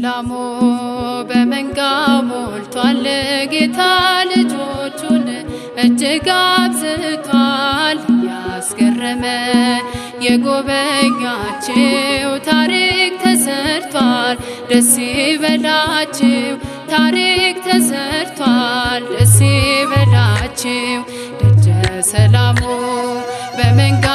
ሰላሙ በመንጋ ሞልቷል። ጌታ ልጆቹን እጅግ አብዝቷል። ያስገረመ የጎበኛችው ታሪክ ተሰርቷል። ደስ ይበላችው ታሪክ ተሰርቷል። ደስ ይበላችው ደጀ ሰላሙ በመንጋ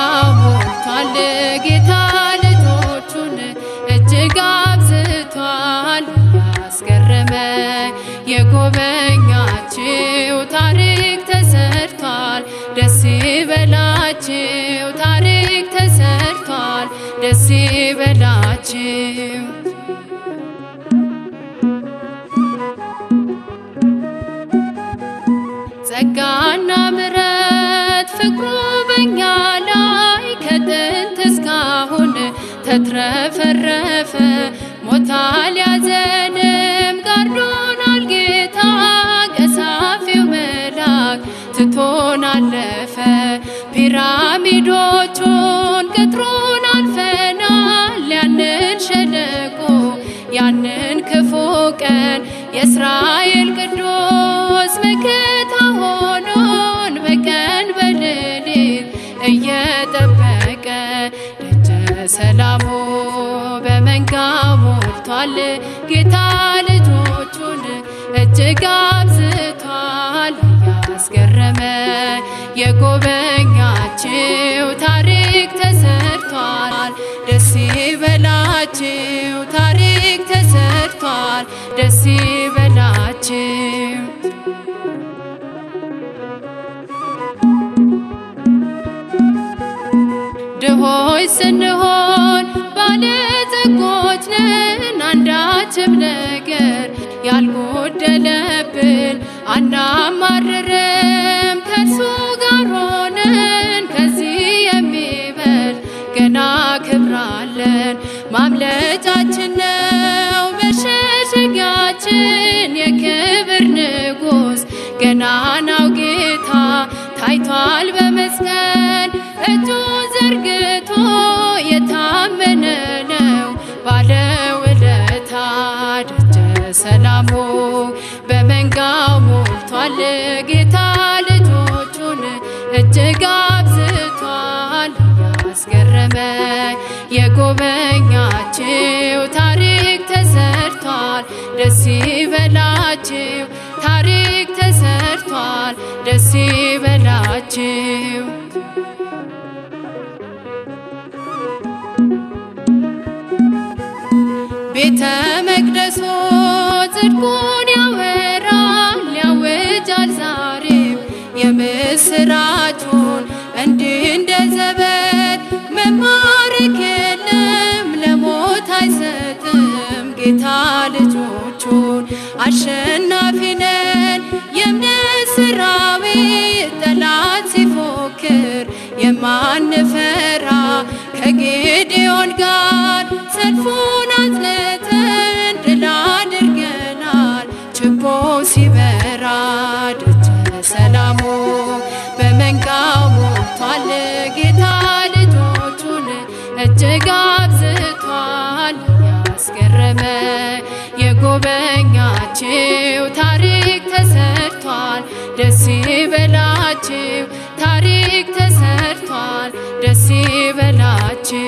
ደስ ይበላችው ጸጋና ምሕረት ፍቅሩ በኛ ላይ ከጥንት እስካሁን ተትረፈረፈ። ሞት አልያዘንም ጋርዶናል ጌታ ቀሳፊው መልአክ ትቶን አለፈ። የእስራኤል ቅዱስ መከታ ሆኖን በቀን በሌሊት እየጠበቀ ደጀ ሰላሙ በመንጋ ሞልቷል። ጌታ ልጆቹን እጅግ አብዝቷል። ያስገረመ የጎበኛችው ታሪክ ተሰርቷል። ደስ ይበላችው ታሪክ ተሰርቷል። ደስ ድሆች ስንሆን ባለጸጎች ነን። አንዳችም ነገር ያልጎደለብን አናማርርም። ከእርሱ ጋር ሆነን ከዚህ የሚበልጥ ገና ክብራለን ማምለጫችን ሞልቷል ጌታ ልጆቹን እጅግ አብዝቷል። ያስገረመ የጎበኛችው ታሪክ ተሰርቷል። ደስ ይበላችው ታሪክ ተሰርቷል። ደስ ይበላችው ቤተ መቅደሱ ጽድቁን የምስራቹን እንዲህ እንደ ዘበት መማረክ የለም ለሞት አይሰጥም። ጌታ ልጆቹን አሸናፊ ነን። የእምነት ሰራዊት ጠላት ሲፎክር የማንፈራ ከጌዴዎን ጋር ሰልፉን እጅግ አብዝቷል ያስገረመ የጎበኛችው ታሪክ ተሰርቷል። ደስ ይበላችው ታሪክ ተሰርቷል። ደስ ይበላችው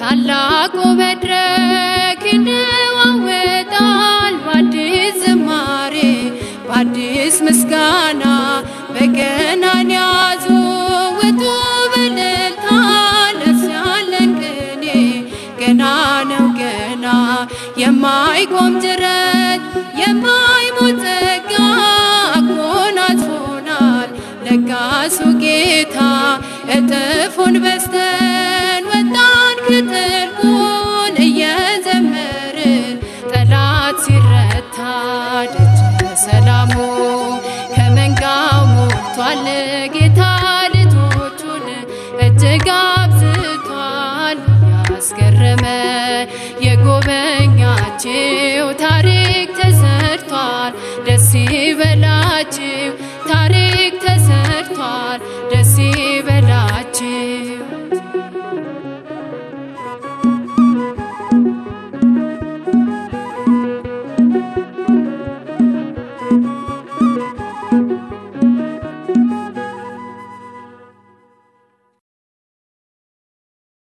ታላቁ መድረክ ምስጋና በገናን ያዙ ውጡ በእልልታ ለእርሱ ያለን ቅኔ ገና ነው ገና የማይቆም ተፈጸመ። የጎበኛችው ታሪክ ተሰርቷል። ደስ ይበላችው ታሪክ